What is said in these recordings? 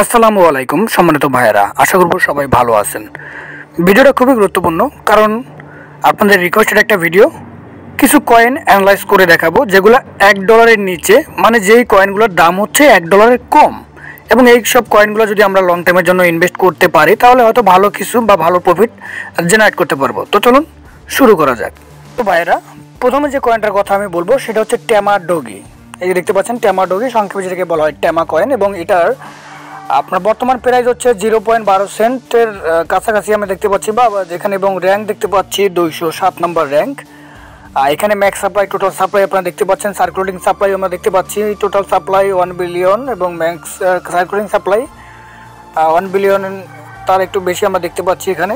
আসসালামু আলাইকুম, সম্মানিত ভাইয়েরা। আশা করব সবাই ভালো আছেন। ভিডিওটা খুবই গুরুত্বপূর্ণ, কারণ আপনাদের রিকোয়েস্টেড একটা ভিডিও কিছু কয়েন অ্যানালাইজ করে দেখাবো, যেগুলো এক ডলারের নিচে মানে যেই কয়েনগুলোর দাম হচ্ছে এক ডলারের কম। এবং এই সব কয়েনগুলো যদি আমরা লং টাইমের জন্য ইনভেস্ট করতে পারি, তাহলে হয়তো ভালো কিছু বা ভালো প্রফিট জেনারেট করতে পারব। তো চলুন শুরু করা যাক। তো ভাইয়েরা, প্রথমে যে কয়েনটার কথা আমি বলব, সেটা হচ্ছে ট্যামা ডগি এই যে দেখতে পাচ্ছেন ট্যামা ডগি সংক্ষেপে যেটাকে বলা হয় ট্যামা কয়েন এবং এটার আপনার বর্তমান প্রাইস হচ্ছে জিরো পয়েন্ট বারো সেন্টের কাছাকাছি আমি দেখতে পাচ্ছি বা যেখানে এবং র্যাঙ্ক দেখতে পাচ্ছি দুইশো সাত নম্বর র্যাঙ্ক এখানে ম্যাক্স সাপ্লাই টোটাল সাপ্লাই আপনারা দেখতে পাচ্ছেন সার্কুলেটিং সাপ্লাই আমরা দেখতে পাচ্ছি টোটাল সাপ্লাই ওয়ান বিলিয়ন এবং max circulating supply one billion তার একটু বেশি আমরা দেখতে পাচ্ছি এখানে।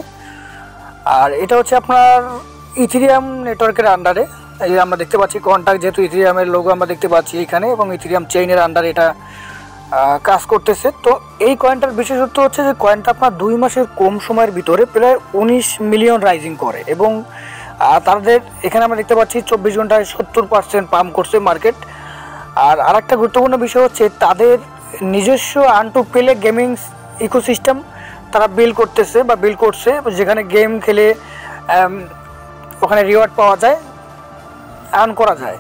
আর এটা হচ্ছে আপনার ইথিরিয়াম নেটওয়ার্কের আন্ডারে এই আমরা দেখতে পাচ্ছি কন্ট্যাক্ট যেহেতু ইথিরিয়ামের লোগো আমরা দেখতে পাচ্ছি এখানে এবং ইথিরিয়াম চেইনের আন্ডারে এটা কাজ করতেছে। তো এই কয়েনটার বিশেষত্ব হচ্ছে যে কয়েনটা আপনার দুই মাসের কম সময়ের ভিতরে প্রায় উনিশ মিলিয়ন রাইজিং করে এবং তাদের এখানে আমরা দেখতে পাচ্ছি চব্বিশ ঘন্টায় সত্তর পার্সেন্ট পাম্প করছে মার্কেট আর আরেকটা গুরুত্বপূর্ণ বিষয় হচ্ছে তাদের নিজস্ব আনটু পেলে গেমিং ইকোসিস্টেম তারা বিল করতেছে বা বিল করছে, যেখানে গেম খেলে ওখানে রিওয়ার্ড পাওয়া যায় আর্ন করা যায়।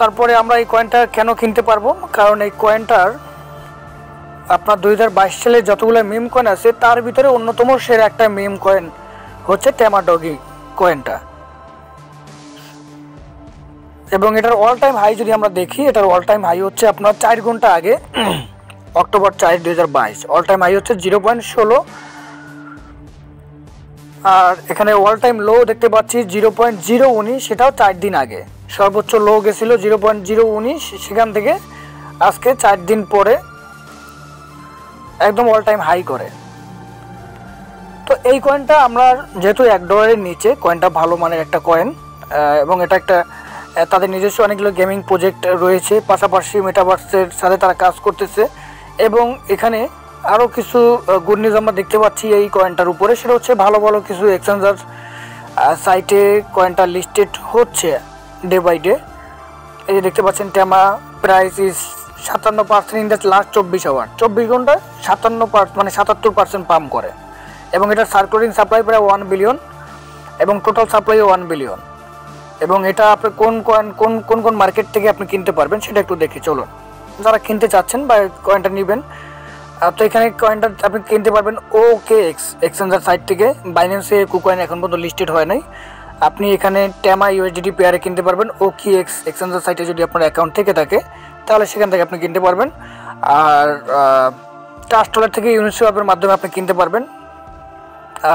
তারপরে আমরা এই কয়েনটা কেন কিনতে পারব? কারণ এই কয়েনটার আপনার দুই হাজার বাইশ সালে যতগুলো মিম কয়েন আছে, তার ভিতরে অন্যতম সেরা একটা মিম কয়েন হচ্ছে ট্যামাডগি কয়েনটা এবং এটার অল টাইম হাই যদি আমরা দেখি, এটার অল টাইম হাই হচ্ছে আপনার চার ঘণ্টা আগে, অক্টোবর চার, দুই হাজার বাইশ। অল টাইম হাই হচ্ছে জিরো পয়েন্ট ষোলো। আর এখানে অল টাইম লো দেখতে পাচ্ছি জিরো পয়েন্ট জিরো উনিশ, সেটাও চার দিন আগে। সর্বোচ্চ লো গেছিল জিরো পয়েন্ট জিরো উনিশ, সেখান থেকে আজকে চার দিন পরে একদম অল টাইম হাই করে। তো এই কয়েনটা আমরা যেহেতু এক ডলারের নিচে কয়েনটা ভালো মানের একটা কয়েন এবং এটা একটা তাদের নিজস্ব অনেকগুলো গেমিং প্রজেক্ট রয়েছে, পাশাপাশি মেটাভার্সের সাথে তারা কাজ করতেছে, এবং এখানে আরও কিছু গুড নিউজ আমরা দেখতে পাচ্ছি এই কয়েনটার উপরে, সেটা হচ্ছে ভালো ভালো কিছু এক্সচেঞ্জার সাইটে কয়েনটা লিস্টেড হচ্ছে। ডে বাই ডে এই যে দেখতে পাচ্ছেন ট্যামা প্রাইস ইস সাতান্ন পার্সেন্ট ইন দ্য লাস্ট চব্বিশ আওয়ার চব্বিশ ঘন্টায় সাতান্ন মানে সাতাত্তর পার্সেন্ট পাম্প করে। এবং এটা সার্কুলেটিং সাপ্লাই প্রায় ওয়ান বিলিয়ন এবং টোটাল সাপ্লাই ওয়ান বিলিয়ন এবং এটা আপনি কোন কয়েন কোন কোন কোন মার্কেট থেকে আপনি কিনতে পারবেন সেটা একটু দেখি চলুন। যারা কিনতে চাচ্ছেন বা কয়েনটা নেবেন তো এখানে কয়েনটা আপনি কিনতে পারবেন O K X exchanger site থেকে। বাইন্যান্সে কুকয়েন এখন পর্যন্ত লিস্টেড হয় নাই। আপনি এখানে ট্যামা ইউএসডিটি পেয়ারে কিনতে পারবেন, ও কি এক্স এক্সচেঞ্জার সাইটে যদি আপনার অ্যাকাউন্ট থেকে থাকে, তাহলে সেখান থেকে আপনি কিনতে পারবেন। আর ট্রাস্টলার থেকে ইউনিসেফ অ্যাপের মাধ্যমে আপনি কিনতে পারবেন।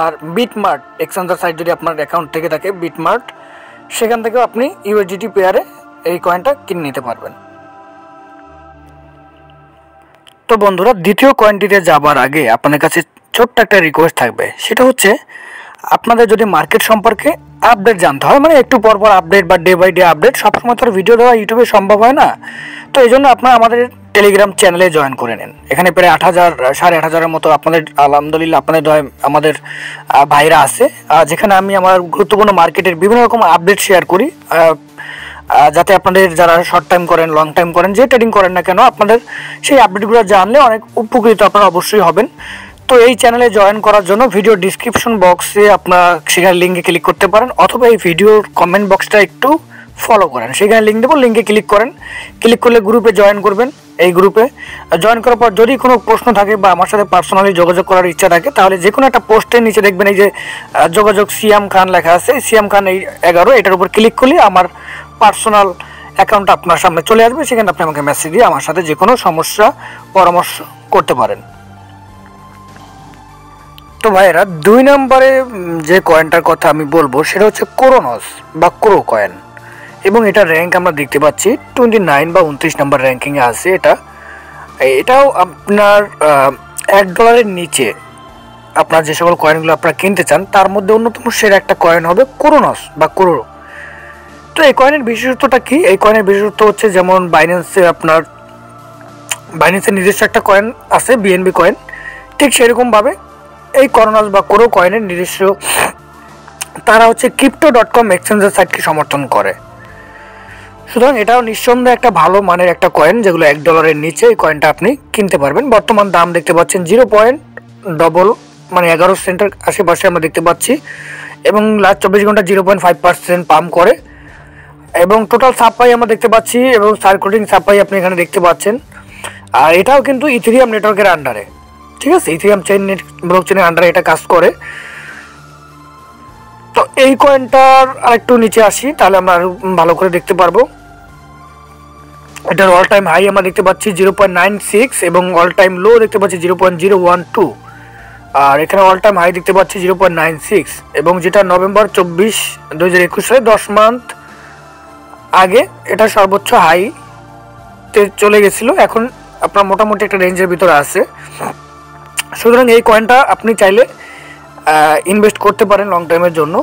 আর বিটমার্ট এক্সচেঞ্জার সাইট যদি আপনার অ্যাকাউন্ট থেকে থাকে বিটমার্ট সেখান থেকেও আপনি ইউএসডিটি পেয়ারে এই কয়েনটা কিনে নিতে পারবেন। তো বন্ধুরা, দ্বিতীয় কয়েনটিতে যাবার আগে আপনাদের কাছে ছোট্ট একটা রিকোয়েস্ট থাকবে। সেটা হচ্ছে, আপনাদের যদি মার্কেট সম্পর্কে আপডেট জানতে হয়। মানে একটু পর পর আপডেট বা ডে বাই ডে আপডেট সবসময় তো ভিডিও দেওয়া ইউটিউবে সম্ভব হয় না। তো এই জন্য আপনারা আমাদের টেলিগ্রাম চ্যানেলে জয়েন করে নেন। এখানে প্রায় আট হাজার, সাড়ে আট হাজারের মতো আপনাদের, আলহামদুলিল্লাহ আপনাদের আমাদের ভাইরা আছে। যেখানে আমি আমার গুরুত্বপূর্ণ মার্কেটের বিভিন্ন রকম আপডেট শেয়ার করি। যাতে আপনাদের যারা শর্ট টাইম করেন লং টাইম করেন, যে ট্রেডিং করেন না কেন, আপনাদের সেই আপডেটগুলো জানলে অনেক উপকৃত আপনারা অবশ্যই হবেন। তো এই চ্যানেলে জয়েন করার জন্য ভিডিও ডিসক্রিপশন বক্সে আপনারা সেখানে লিঙ্কে ক্লিক করতে পারেন, অথবা এই ভিডিওর কমেন্ট বক্সটা একটু ফলো করেন। সেখানে লিঙ্ক দেবো লিঙ্কে ক্লিক করেন। ক্লিক করলে গ্রুপে জয়েন করবেন এই গ্রুপে জয়েন করার পর যদি কোনো প্রশ্ন থাকে বা আমার সাথে পার্সোনালি যোগাযোগ করার ইচ্ছা থাকে, তাহলে যে কোনো একটা পোস্টের নিচে দেখবেন এই যে যোগাযোগ সিয়াম খান লেখা আছে, সিয়াম খান এই এগারো, এটার উপর ক্লিক করলে আমার পার্সোনাল অ্যাকাউন্ট আপনার সামনে চলে আসবে। সেখানে আপনি আমাকে মেসেজ দিয়ে আমার সাথে যে কোনো সমস্যা, পরামর্শ করতে পারেন। তো ভাইয়েরা, দুই নম্বরে যে কয়েনটার কথা আমি বলব, সেটা হচ্ছে কোরোনস বা ক্রো কয়েন এবং এটা র্যাঙ্ক আমরা দেখতে পাচ্ছি টোয়েন্টি নাইন বা উনত্রিশ নম্বর র্যাঙ্কিংয়ে আছে এটা। এটাও আপনার এক ডলারের নিচে আপনার যে সকল কয়েনগুলো আপনারা কিনতে চান, তার মধ্যে অন্যতম সেরা একটা কয়েন হবে কোরোনস বা কোরো তো এই কয়েনের বিশেষত্বটা কি? এই কয়েনের বিশেষত্ব হচ্ছে যেমন বাইন্যান্সে আপনার বাইন্যান্সের নিজস্ব একটা কয়েন আছে বিএনবি কয়েন ঠিক সেরকমভাবে এই করোনাস বা কোনো কয়েনের নিজস্ব। তারা হচ্ছে ক্রিপ্টো ডট কম এক্সচেঞ্জের সাইটকে সমর্থন করে। সুতরাং এটাও নিঃসন্দেহে একটা ভালো মানের একটা কয়েন যেগুলো এক ডলারের নিচে এই কয়েনটা আপনি কিনতে পারবেন। বর্তমান দাম দেখতে পাচ্ছেন জিরো পয়েন্ট ডবল মানে এগারো সেন্টের আশেপাশে আমরা দেখতে পাচ্ছি। এবং লাস্ট চব্বিশ ঘণ্টা zero point five percent pump করে। এবং টোটাল সাপ্লাই আমরা দেখতে পাচ্ছি এবং সার্কুলেটিং সাপ্লাই আপনি এখানে দেখতে পাচ্ছেন। আর এটাও কিন্তু ইথেরিয়াম নেটওয়ার্কের আন্ডারে ঠিক আছে ইথেরিয়াম চেইন ব্লক চেনের আন্ডারে এটা কাজ করে। তো এই কয়েনটার আরেকটু নিচে আসি, তাহলে আমরা আরও ভালো করে দেখতে পারব। এটার অল টাইম হাই আমরা দেখতে পাচ্ছি জিরো পয়েন্ট নাইন সিক্স এবং অল টাইম লো দেখতে পাচ্ছি zero point zero one two আর এখানে অল টাইম হাই দেখতে পাচ্ছি জিরো পয়েন্ট নাইন সিক্স এবং যেটা নভেম্বর চব্বিশ দু হাজার একুশ দশ মান্থ আগে, এটা সর্বোচ্চ হাই তে চলে গেছিল। এখন আপনার মোটামুটি একটা রেঞ্জের ভিতরে আছে। সুতরাং এই কয়েনটা আপনি চাইলে ইনভেস্ট করতে পারেন লং টাইমের জন্য।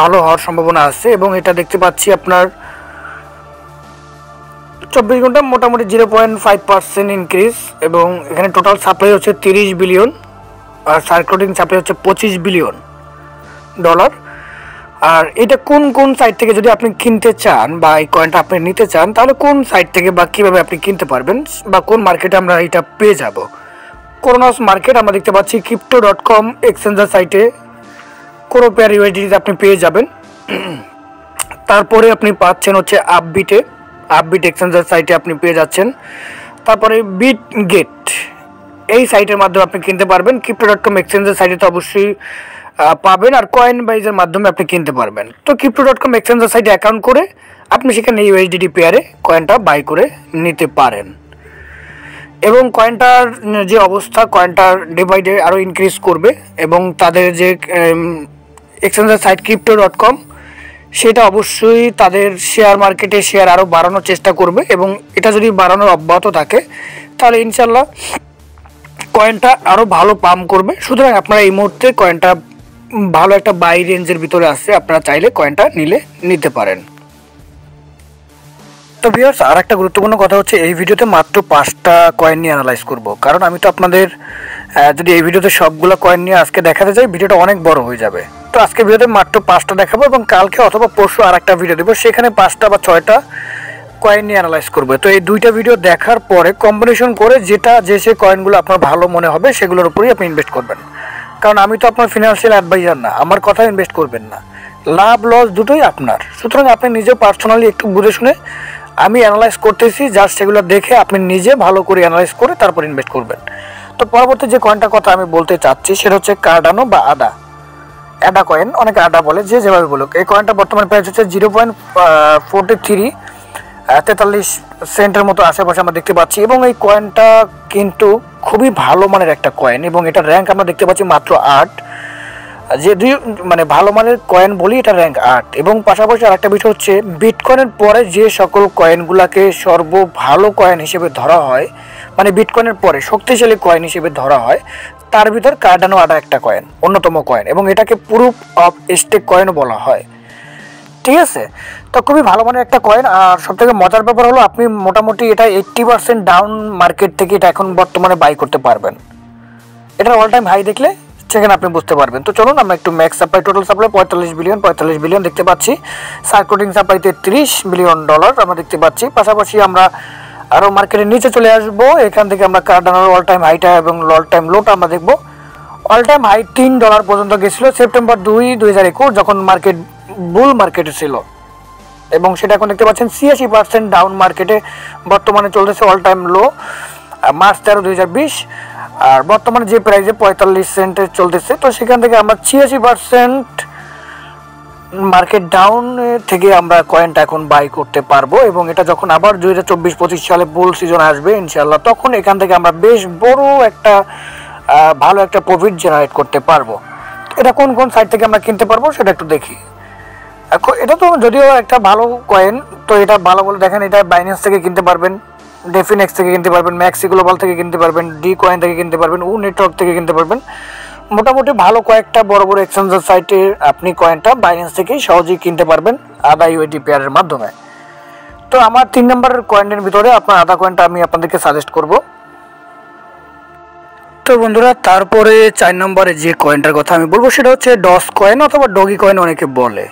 ভালো হওয়ার সম্ভাবনা আছে এবং এটা দেখতে পাচ্ছি আপনার চব্বিশ ঘণ্টা মোটামুটি zero point five percent increase এবং এখানে টোটাল সাপ্লাই হচ্ছে তিরিশ বিলিয়ন আর সার্কুলেটিং সাপ্লাই হচ্ছে পঁচিশ বিলিয়ন ডলার আর এটা কোন কোন সাইট থেকে যদি আপনি কিনতে চান বা এই কয়েনটা আপনি নিতে চান, তাহলে কোন সাইট থেকে বা কীভাবে আপনি কিনতে পারবেন বা কোন মার্কেটে আমরা এটা পেয়ে যাব? করোনাস মার্কেট আমরা দেখতে পাচ্ছি ক্রিপ্টো ডট কম এক্সচেঞ্জার সাইটে কোনো পেয়ার আপনি পেয়ে যাবেন। তারপরে আপনি পাচ্ছেন হচ্ছে আপবিটে আপবিট এক্সচেঞ্জার সাইটে আপনি পেয়ে যাচ্ছেন। তারপরে বিট গেট এই সাইটের মাধ্যমে আপনি কিনতে পারবেন। ক্রিপ্টো ডট কম এক্সচেঞ্জের সাইটে তো অবশ্যই পাবেন আর কয়েন বাইজের মাধ্যমে আপনি কিনতে পারবেন। তো ক্রিপ্টো ডট কম এক্সচেঞ্জের সাইটে অ্যাকাউন্ট করে আপনি সেখানে ইউএসডিটি পেয়ারে কয়েনটা বাই করে নিতে পারেন। এবং কয়েনটার যে অবস্থা কয়েনটার ডে বাই ডে আরও ইনক্রিজ করবে এবং তাদের যে এক্সচেঞ্জের সাইট ক্রিপ্টো ডট কম সেটা অবশ্যই তাদের শেয়ার মার্কেটে শেয়ার আরও বাড়ানোর চেষ্টা করবে এবং এটা যদি বাড়ানোর অব্যাহত থাকে, তাহলে ইনশাল্লাহ কয়েনটা আরও ভালো পাম্প করবে। সুতরাং আপনারা এই মুহূর্তে কয়েনটা ভালো একটা বাই রেঞ্জের ভিতরে আসছে, আপনারা চাইলে কয়েনটা নিলে, নিতে পারেন। তো ভিউয়ার্স আর একটা গুরুত্বপূর্ণ কথা হচ্ছে এই ভিডিওতে মাত্র পাঁচটা কয়েন নিয়ে অ্যানালাইজ করব। কারণ আমি তো আপনাদের যদি এই ভিডিওতে সবগুলো কয়েন নিয়ে আজকে দেখাতে যাই ভিডিওটা অনেক বড় হয়ে যাবে। তো আজকে ভিডিওতে মাত্র পাঁচটা দেখাবো এবং কালকে অথবা পরশু আর একটা ভিডিও দেবো, সেখানে পাঁচটা বা ছয়টা কয়েন নিয়ে অ্যানালাইজ করব। তো এই দুইটা ভিডিও দেখার পরে কম্বিনেশন করে যেটা, যে সে কয়েনগুলো আপনার ভালো মনে হবে, সেগুলোর উপরেই আপনি ইনভেস্ট করবেন। কারণ আমি তো আপনার ফিনান্সিয়াল অ্যাডভাইজার না, আমার কথা ইনভেস্ট করবেন না। লাভ লস দুটোই আপনার। সুতরাং আপনি নিজে পার্সোনালি একটু বুঝে শুনে আমি অ্যানালাইজ করতেছি জাস্ট সেগুলো দেখে আপনি নিজে ভালো করে অ্যানালাইজ করে তারপর ইনভেস্ট করবেন। তো পরবর্তী যে কয়েনটার কথা আমি বলতে চাচ্ছি, সেটা হচ্ছে কার্ডানো বা আদা অ্যাডা কয়েন অনেকে আডা বলে, যে যেভাবে বলুক। এই কয়েনটা বর্তমানে প্রাইস হচ্ছে জিরো পয়েন্ট ফোরটি থ্রি তেতাল্লিশ সেন্টের মতো আশেপাশে আমরা দেখতে পাচ্ছি। এবং এই কয়েনটা কিন্তু খুবই ভালো মানের একটা কয়েন এবং এটার র্যাঙ্ক আমরা দেখতে পাচ্ছি মাত্র আট। যে দুই মানে ভালো মানের কয়েন বলি, এটা র্যাঙ্ক আট। এবং পাশাপাশি আরেকটা বিষয় হচ্ছে বিটকয়েনের পরে যে সকল কয়েনগুলোকে সর্ব ভালো কয়েন হিসেবে ধরা হয় মানে বিটকয়েনের পরে শক্তিশালী কয়েন হিসেবে ধরা হয়, তার ভিতর কার্ডানো আডা একটা কয়েন অন্যতম কয়েন এবং এটাকে প্রুফ অফ স্টেক কয়েনও বলা হয়। ঠিক আছে? তো খুবই ভালো মানের একটা কয়েন আর সব থেকে মজার ব্যাপার হলো, আপনি মোটামুটি এটা এইট্টি পার্সেন্ট ডাউন মার্কেট থেকে এটা এখন বর্তমানে বাই করতে পারবেন। এটার অল টাইম হাই দেখলে সেখানে আপনি বুঝতে পারবেন। তো চলুন আমরা একটু ম্যাক্স সাপ্লাই টোটাল সাপ্লাই পঁয়তাল্লিশ বিলিয়ন পঁয়তাল্লিশ বিলিয়ন দেখতে পাচ্ছি। সার্কুটিং সাপ্লাইতে ত্রিশ বিলিয়ন ডলার আমরা দেখতে পাচ্ছি। পাশাপাশি আমরা আরও মার্কেটের নিচে চলে আসব। এখান থেকে আমরা কার্ডানোর অল টাইম হাইটা এবং অল টাইম লোটা আমরা দেখব। অল টাইম হাই তিন ডলার পর্যন্ত গেছিল সেপ্টেম্বর দুই দুই হাজার একুশ, যখন মার্কেট বুল মার্কেটে ছিল। এবং সেটা এখন দেখতে পাচ্ছেন ছিয়াশি পার্সেন্ট ডাউন মার্কেটে বর্তমানে চলতেছে অল টাইম লো মার্চ তেরো, দুই হাজার বিশ। আর বর্তমানে যে প্রাইসে পঁয়তাল্লিশ সেন্টে চলতেছে, তো সেখান থেকে আমরা ছিয়াশি পার্সেন্ট মার্কেট ডাউন থেকে আমরা কয়েনটা এখন বাই করতে পারব এবং এটা যখন আবার দুই হাজার চব্বিশ পঁচিশ সালে বুল সিজন আসবে ইনশাল্লাহ তখন এখান থেকে আমরা বেশ বড় একটা ভালো একটা প্রফিট জেনারেট করতে পারব। এটা কোন কোন সাইট থেকে আমরা কিনতে পারব সেটা একটু দেখি। এটা তো যদিও একটা ভালো কয়েন তো এটা ভালো বলে দেখেন, এটা বাইন্যান্স থেকে কিনতে পারবেন। ডেফিনেক্স থেকে কিনতে পারবেন ম্যাক্সি গ্লোবাল থেকে কিনতে পারবেন ডি কয়েন থেকে কিনতে পারবেন উ নেটওয়ার্ক থেকে কিনতে পারবেন। মোটামুটি ভালো কয়েকটা বড় বড় এক্সচেঞ্জের সাইটে আপনি কয়েনটা বাইন্যান্স থেকেই সহজেই কিনতে পারবেন আদা ইউএডি পেয়ারের মাধ্যমে। তো আমার তিন নম্বরের কয়েনের ভিতরে আপনার আদা কয়েনটা আমি আপনাদেরকে সাজেস্ট করব। তো বন্ধুরা, তারপরে চার নম্বরে যে কয়েনটার কথা আমি বলব, সেটা হচ্ছে ডস কয়েন অথবা ডগি কয়েন অনেকে বলে।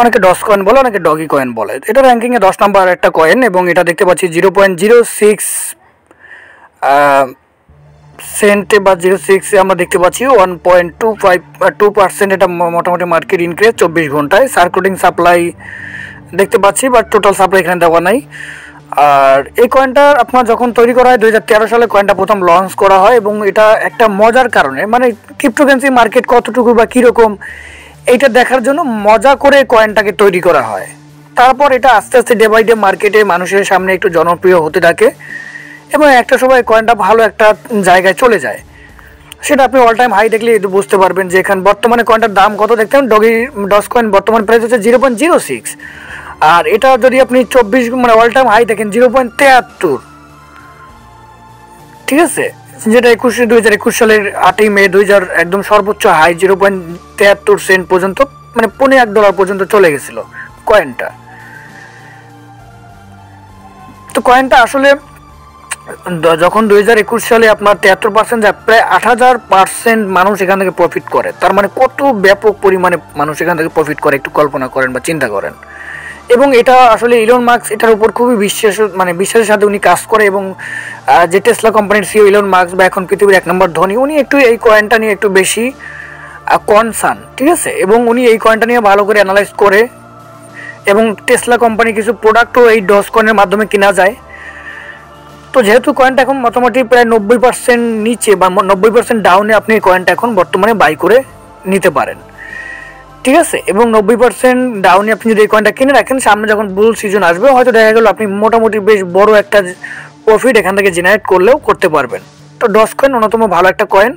অনেকে ডস কয়েন বলে, অনেকে ডগি কয়েন বলে। এটা র্যাঙ্কিংয়ে দশ নাম্বার একটা কয়েন এবং এটা দেখতে পাচ্ছি জিরো পয়েন্ট জিরো সিক্স সেন্টে বা জিরো সিক্সে আমরা দেখতে পাচ্ছি one point two five two percent এটা মোটামুটি মার্কেট ইনক্রিজ চব্বিশ ঘন্টায়। সার্কুলেটিং সাপ্লাই দেখতে পাচ্ছি বাট টোটাল সাপ্লাই এখানে দেওয়া নাই। আর এই কয়েনটা আপনার যখন তৈরি করা হয় দু হাজার তেরো সালে কয়েনটা প্রথম লঞ্চ করা হয় এবং এটা একটা মজার কারণে মানে ক্রিপ্টোকারেন্সি মার্কেট কতটুকু বা কীরকম এইটা দেখার জন্য মজা করে কয়েনটাকে তৈরি করা হয়। তারপর এটা আস্তে আস্তে ডে বাই ডে মার্কেটে মানুষের সামনে একটু জনপ্রিয় হতে থাকে এবং একটা সময় কয়েনটা ভালো একটা জায়গায় চলে যায়। সেটা আপনি অল টাইম হাই দেখলে বুঝতে পারবেন যে এখানে বর্তমানে কয়েনটার দাম কত? দেখতেন ডগি ডস কয়েন বর্তমান প্রাইস হচ্ছে জিরো পয়েন্ট জিরো সিক্স আর এটা যদি আপনি চব্বিশ মানে অল টাইম হাই দেখেন জিরো পয়েন্ট তেয়াত্তর। ঠিক আছে? যেটা একুশে, দুই হাজার একুশ সালের আটই মে দুই হাজার একদম সর্বোচ্চ হাই জিরো পয়েন্ট তেয়াত্তর সেন্ট পর্যন্ত মানে পনেরো এক ডলার পর্যন্ত চলে গেছিল কয়েনটা তো কয়েনটা আসলে যখন দুই হাজার একুশ সালে আপনার তেহাত্তর পার্সেন্ট যায়, প্রায় আট হাজার পার্সেন্ট মানুষ এখান থেকে প্রফিট করে। তার মানে কত ব্যাপক পরিমাণে মানুষ এখান থেকে প্রফিট করে, একটু কল্পনা করেন বা চিন্তা করেন। এবং এটা আসলে ইলন মার্কস এটার উপর খুবই বিশ্বাস মানে বিশ্বাসের সাথে উনি কাজ করে এবং যে টেসলা কোম্পানির সিও ইলন মার্কস বা এখন পৃথিবীর এক নম্বর ধনী, উনি একটু এই কয়েনটা নিয়ে একটু বেশি কনসার্ন ঠিক আছে? এবং উনি এই কয়েনটা নিয়ে ভালো করে অ্যানালাইজ করে এবং টেসলা কোম্পানি কিছু প্রোডাক্টও এই ডস কয়েনের মাধ্যমে কেনা যায়। তো যেহেতু কয়েনটা এখন মোটামুটি প্রায় নব্বই পার্সেন্ট নিচে বা নব্বই পার্সেন্ট ডাউনে আপনি এই কয়েনটা এখন বর্তমানে বাই করে নিতে পারেন। ঠিক আছে? এবং নব্বই পার্সেন্ট ডাউনে আপনি যদি এই কয়েনটা কিনে রাখেন, সামনে যখন বুল সিজন আসবে, হয়তো দেখা গেল আপনি মোটামুটি বেশ বড় একটা প্রফিট এখান থেকে জেনারেট করলেও করতে পারবেন। তো ডস কয়েন অন্যতম ভালো একটা কয়েন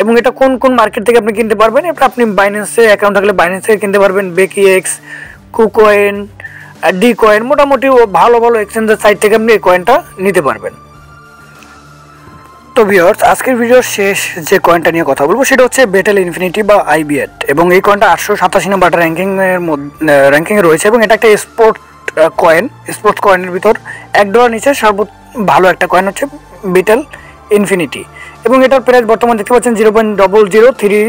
এবং এটা কোন কোন মার্কেট থেকে আপনি কিনতে পারবেন? এটা আপনি বাইন্যান্সে অ্যাকাউন্ট থাকলে বাইন্যান্স থেকে কিনতে পারবেন। বেকি এক্স কুকয়েন ডি কয়েন মোটামুটি ভালো ভালো এক্সচেঞ্জের সাইট থেকে আপনি এই কয়েনটা নিতে পারবেন। তো ভিওর্স আজকের ভিডিওর শেষ যে কয়েনটা নিয়ে কথা বলব, সেটা হচ্ছে বেটেল ইনফিনিটি বা আইবিএট এবং এই কয়েনটা আটশো সাতাশি নম্বর র্যাঙ্কিংয়ের মধ্যে র্যাঙ্কিংয়ে রয়েছে এবং এটা একটা স্পোর্ট কয়েন স্পোর্টস কয়েনের ভিতর এক ডলার নিচে সর্বোচ্চ ভালো একটা কয়েন হচ্ছে বেটেল ইনফিনিটি এবং এটার প্রাইস বর্তমানে দেখতে পাচ্ছেন zero point double zero three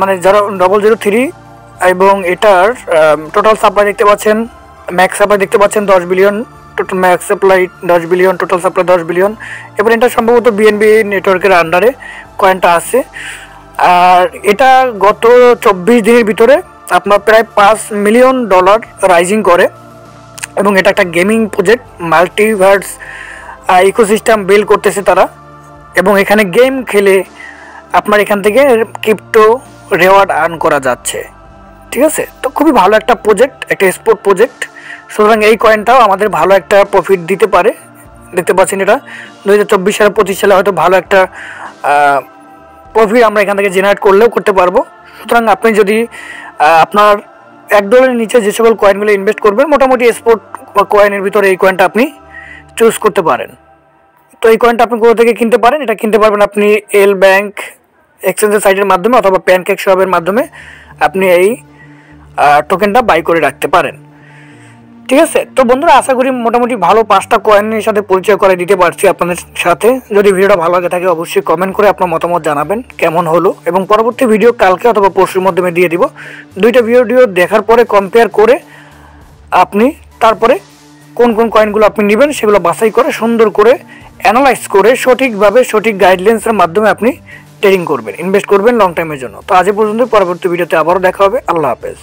মানে যারা ডবল জিরো থ্রি এবং এটার টোটাল সাপ্লাই দেখতে পাচ্ছেন ম্যাক্স সাপ্লাই দেখতে পাচ্ছেন দশ বিলিয়ন টোটাল ম্যাক্স সাপ্লাই দশ বিলিয়ন টোটাল সাপ্লাই দশ বিলিয়ন এবার এটা সম্ভবত বিএনবি নেটওয়ার্কের আন্ডারে কয়েনটা আছে। আর এটা গত চব্বিশ দিনের ভিতরে আপনার প্রায় পাঁচ মিলিয়ন ডলার রাইজিং করে এবং এটা একটা gaming project multiverse ecosystem build করতেছে তারা এবং এখানে গেম খেলে আপনার এখান থেকে ক্রিপ্টো রেওয়ার্ড আর্ন করা যাচ্ছে। ঠিক আছে? তো খুবই ভালো একটা প্রজেক্ট একটা স্পোর্ট প্রজেক্ট সুতরাং এই কয়েনটাও আমাদের ভালো একটা প্রফিট দিতে পারে। দেখতে পাচ্ছেন এটা। দু হাজার চব্বিশ সালে পঁচিশ সালে হয়তো ভালো একটা প্রফিট আমরা এখান থেকে জেনারেট করলেও করতে পারব। সুতরাং আপনি যদি আপনার এক ডলারের নিচে যে সকল কয়েনগুলো ইনভেস্ট করবেন, মোটামুটি স্পোর্ট কয়েনের ভিতরে এই কয়েনটা আপনি চুজ করতে পারেন। তো এই কয়েনটা আপনি কোথা থেকে কিনতে পারেন? এটা কিনতে পারবেন আপনি এল ব্যাংক এক্সচেঞ্জের সাইটের মাধ্যমে অথবা প্যানকেক শপের মাধ্যমে আপনি এই টোকেনটা বাই করে রাখতে পারেন। ঠিক আছে? তো বন্ধুরা, আশা করি মোটামুটি ভালো পাঁচটা কয়েনের সাথে পরিচয় করে দিতে পারছি আপনাদের সাথে। যদি ভিডিওটা ভালো লাগে থাকে, অবশ্যই কমেন্ট করে আপনার মতামত জানাবেন, কেমন হলো? এবং পরবর্তী ভিডিও কালকে অথবা পরশুর মাধ্যমে দিয়ে দিব। দুইটা ভিডিও দেখার পরে কম্পেয়ার করে আপনি তারপরে কোন কোন কয়েনগুলো আপনি নেবেন, সেগুলো বাছাই করে, সুন্দর করে অ্যানালাইজ করে সঠিকভাবে সঠিক গাইডলাইন্সের মাধ্যমে আপনি ট্রেডিং করবেন ইনভেস্ট করবেন লং টাইমের জন্য। তো আজ পর্যন্ত পরবর্তী ভিডিওতে আবারও দেখা হবে। আল্লাহ হাফেজ।